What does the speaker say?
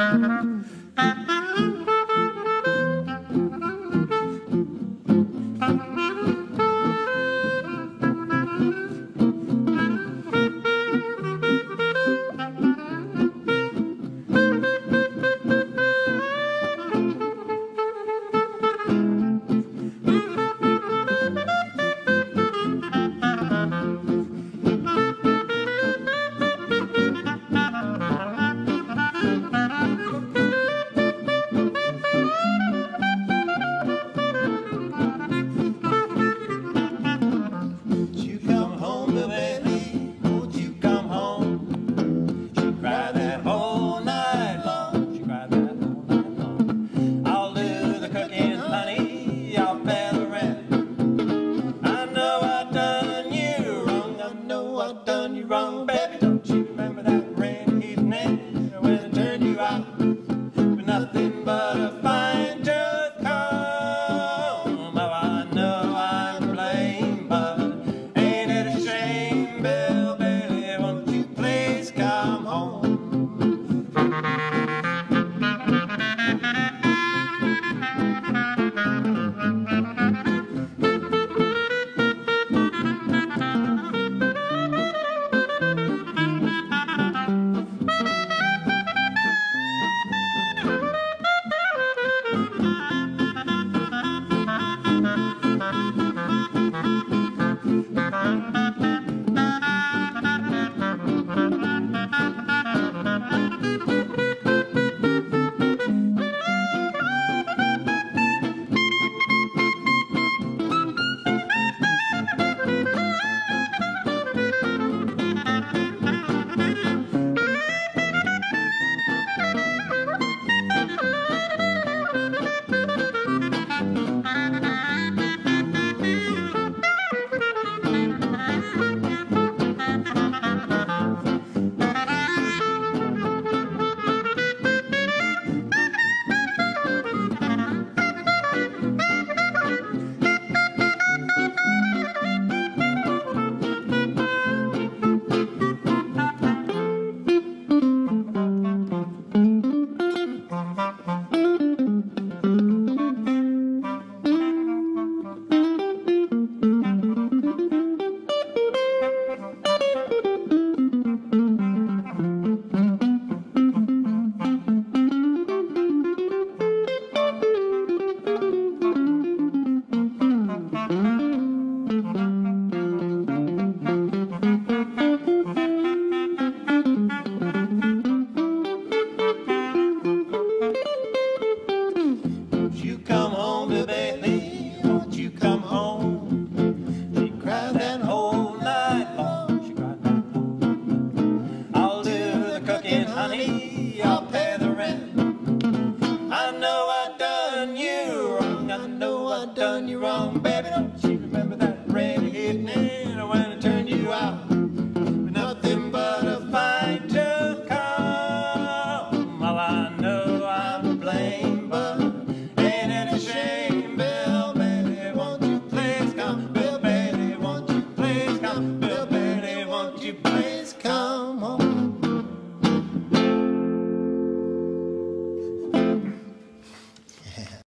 Mm-hmm. wrong. I know I done you wrong, baby. Don't you remember that rainy evening when I turned you out? With nothing but a fight to come. Well, I know I'm to blame, but ain't any shame, Bill Bailey. Won't you please come? Bill Bailey, won't you please come? Bill Bailey, won't you please come home?